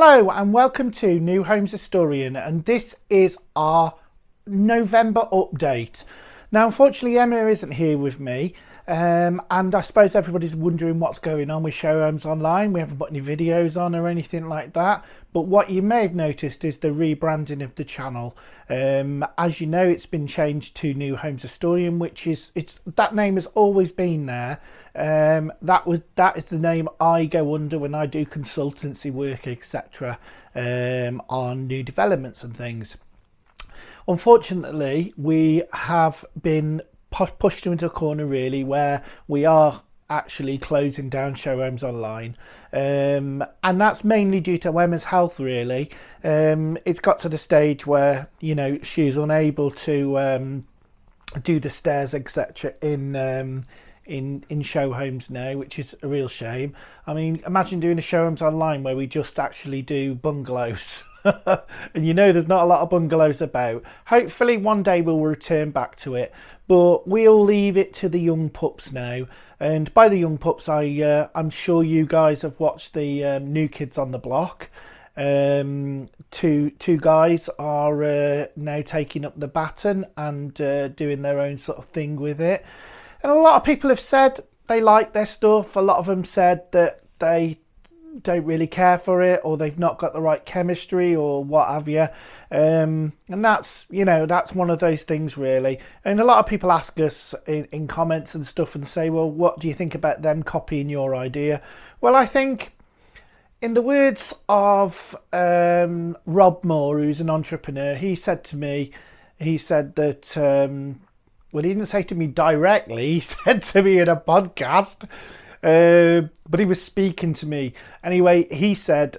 Hello and welcome to New Homes Historian and this is our November update. Now unfortunately Emma isn't here with me um, and I suppose everybody's wondering what's going on with Show Homes Online. We haven't put any videos on or anything like that. But what you may have noticed is the rebranding of the channel. Um, as you know, it's been changed to New Homes Historian, which is it's that name has always been there. Um, that was that is the name I go under when I do consultancy work, etc. Um, on new developments and things. Unfortunately, we have been pushed into a corner really where we are actually closing down show homes online. Um, and that's mainly due to Emma's health really. Um, it's got to the stage where you know she's unable to um, do the stairs etc in um, in in show homes now which is a real shame. I mean imagine doing the show homes online where we just actually do bungalows and you know there's not a lot of bungalows about hopefully one day we'll return back to it but we'll leave it to the young pups now. And by the young pups, I uh, I'm sure you guys have watched the um, New Kids on the Block. Um, two two guys are uh, now taking up the baton and uh, doing their own sort of thing with it. And a lot of people have said they like their stuff. A lot of them said that they don't really care for it or they've not got the right chemistry or what have you. Um, and that's you know that's one of those things really. And a lot of people ask us in, in comments and stuff and say well what do you think about them copying your idea? Well i think in the words of um, rob moore who's an entrepreneur he said to me he said that um, well he didn't say to me directly he said to me in a podcast uh, but he was speaking to me. Anyway, he said,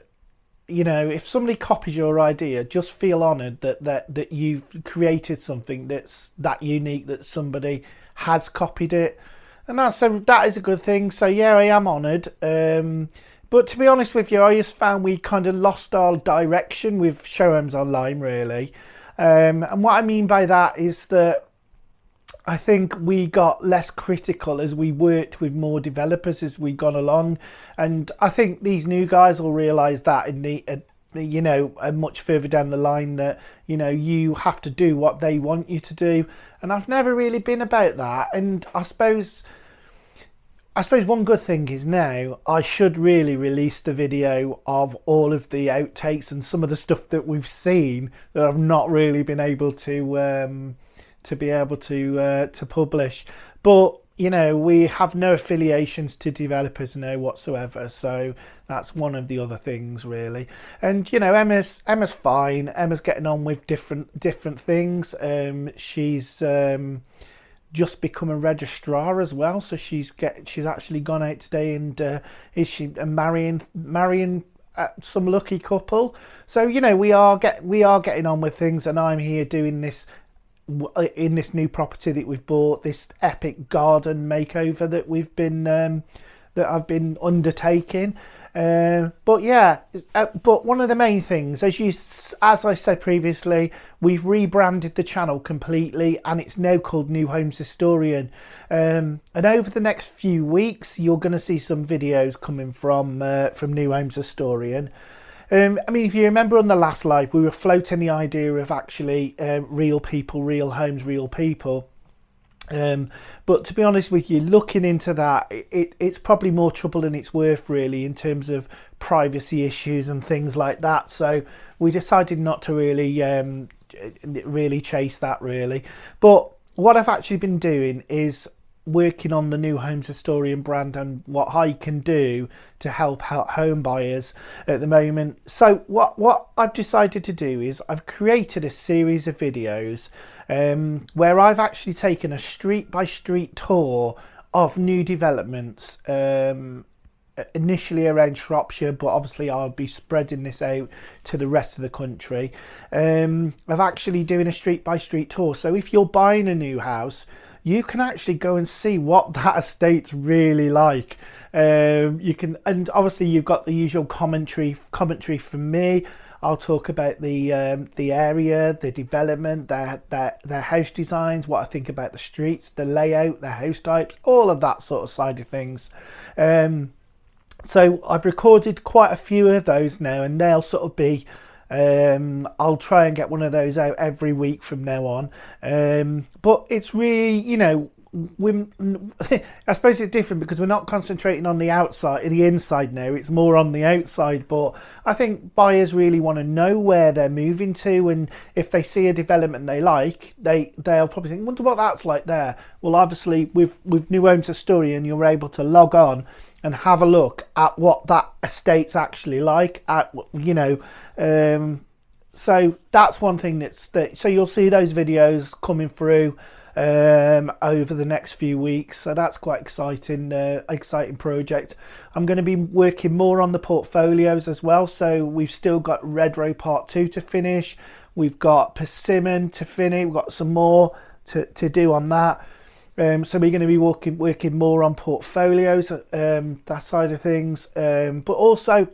you know, if somebody copies your idea, just feel honoured that, that that you've created something that's that unique that somebody has copied it, and that's a, that is a good thing. So yeah, I am honoured. Um, but to be honest with you, I just found we kind of lost our direction with show homes online, really. Um, and what I mean by that is that I think we got less critical as we worked with more developers as we've gone along, and I think these new guys will realise that in the uh, you know uh, much further down the line that you know you have to do what they want you to do, and I've never really been about that, and I suppose. I suppose one good thing is now I should really release the video of all of the outtakes and some of the stuff that we've seen that I've not really been able to um, to be able to uh, to publish. But you know, we have no affiliations to developers now whatsoever, so that's one of the other things really. And you know, Emma's Emma's fine. Emma's getting on with different different things. Um, she's um, just become a registrar as well, so she's get she's actually gone out today and uh, is she marrying marrying uh, some lucky couple. So you know, we are get we are getting on with things, and I'm here doing this in this new property that we've bought, this epic garden makeover that we've been um, that I've been undertaking. Uh, but yeah, uh, but one of the main things, as you, as I said previously, we've rebranded the channel completely, and it's now called New Homes Historian. Um, and over the next few weeks, you're going to see some videos coming from uh, from New Homes Historian. Um, I mean, if you remember on the last live, we were floating the idea of actually um, real people, real homes, real people. Um, but to be honest with you, looking into that, it, it's probably more trouble than it's worth, really, in terms of privacy issues and things like that. So we decided not to really, um, really chase that, really. But what I've actually been doing is working on the new homes historian brand and what I can do to help out home buyers at the moment. So what what I've decided to do is I've created a series of videos um, where I've actually taken a street by street tour of new developments um, initially around Shropshire, but obviously I'll be spreading this out to the rest of the country. Um, of actually doing a street by street tour. So if you're buying a new house, you can actually go and see what that estate's really like. Um, you can, and obviously you've got the usual commentary commentary from me. I'll talk about the um, the area, the development, their, their their house designs, what I think about the streets, the layout, the house types, all of that sort of side of things. Um, so I've recorded quite a few of those now, and they'll sort of be. Um, I'll try and get one of those out every week from now on. Um, but it's really, you know, we I suppose it's different because we're not concentrating on the outside, the inside now. It's more on the outside. But I think buyers really want to know where they're moving to, and if they see a development they like, they they'll probably think, "Wonder what that's like there." Well, obviously with with New Homes Historian, and you're able to log on and have a look at what that estate's actually like. At you know. Um, so that's one thing that's that. So you'll see those videos coming through um, over the next few weeks. So that's quite exciting, uh, exciting project. I'm going to be working more on the portfolios as well. So we've still got Redrow Part Two to finish. We've got Persimmon to finish. We've got some more to, to do on that. Um, so we're going to be working working more on portfolios, um, that side of things, um, but also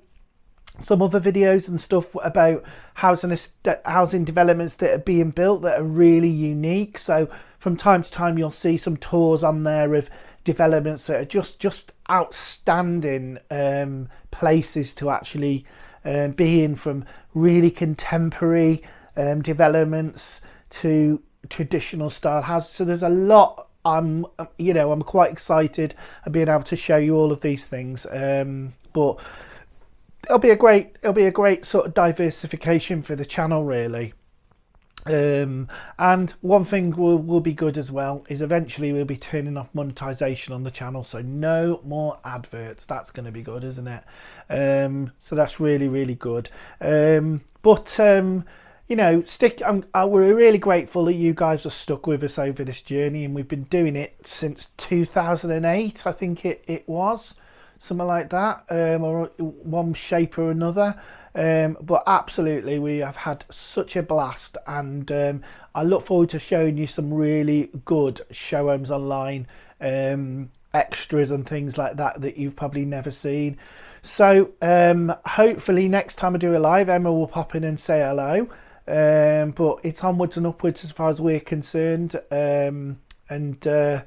some other videos and stuff about housing housing developments that are being built that are really unique. So from time to time you'll see some tours on there of developments that are just just outstanding um, places to actually um, be in from really contemporary um, developments to traditional style houses so there's a lot I'm you know I'm quite excited at being able to show you all of these things um, but it'll be a great it'll be a great sort of diversification for the channel really um, and one thing will, will be good as well is eventually we'll be turning off monetization on the channel, so no more adverts. That's going to be good, isn't it? Um, so that's really really good. Um, but um, you know, stick. I, we're really grateful that you guys are stuck with us over this journey, and we've been doing it since 2008. I think it it was something like that, um, or one shape or another. Um, but absolutely, we have had such a blast, and um, I look forward to showing you some really good show homes online, um, extras and things like that that you've probably never seen. So um, hopefully next time I do a live, Emma will pop in and say hello. Um, but it's onwards and upwards as far as we're concerned, um, and. Uh,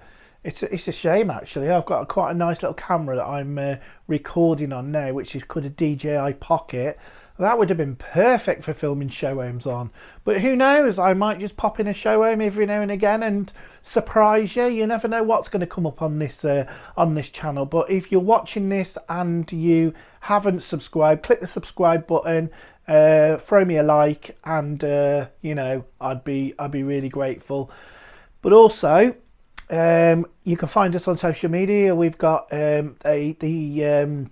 it's a, it's a shame actually. I've got a, quite a nice little camera that I'm uh, recording on now, which is called a DJI Pocket. That would have been perfect for filming show homes on. But who knows? I might just pop in a show home every now and again and surprise you. You never know what's going to come up on this uh, on this channel. But if you're watching this and you haven't subscribed, click the subscribe button. Uh, throw me a like, and uh, you know I'd be I'd be really grateful. But also, um, you can find us on social media. We've got um, a, the um,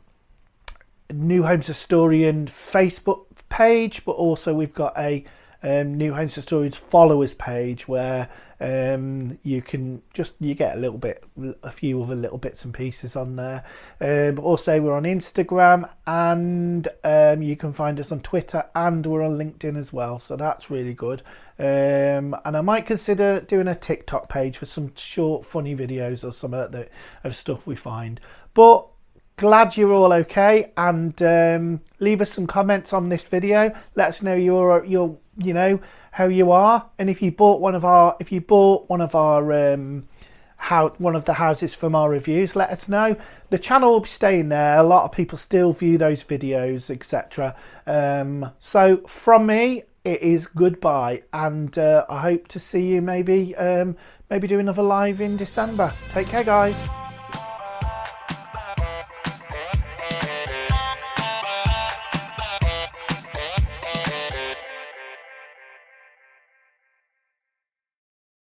New Homes Historian Facebook page, but also we've got a um, New Homes Stories followers page where um, you can just you get a little bit, a few other little bits and pieces on there. Um, also, we're on Instagram and um, you can find us on Twitter and we're on LinkedIn as well. So that's really good. Um, and I might consider doing a TikTok page for some short, funny videos or some of, the, of stuff we find. But glad you're all okay and um, leave us some comments on this video. Let us know your your you know how you are and if you bought one of our if you bought one of our um how one of the houses from our reviews let us know. The channel will be staying there. A lot of people still view those videos etc um so from me it is goodbye and uh, i hope to see you maybe um maybe do another live in december. Take care guys